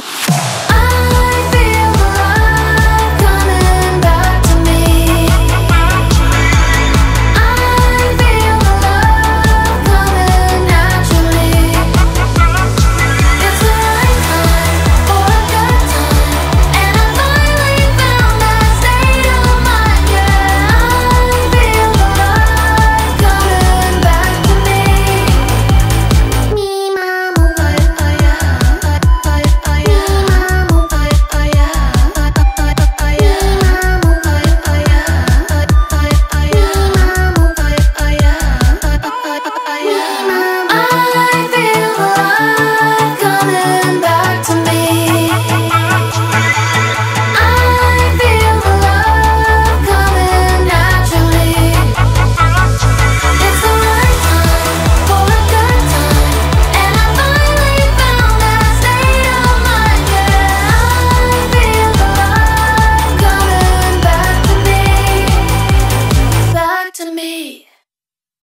Bye.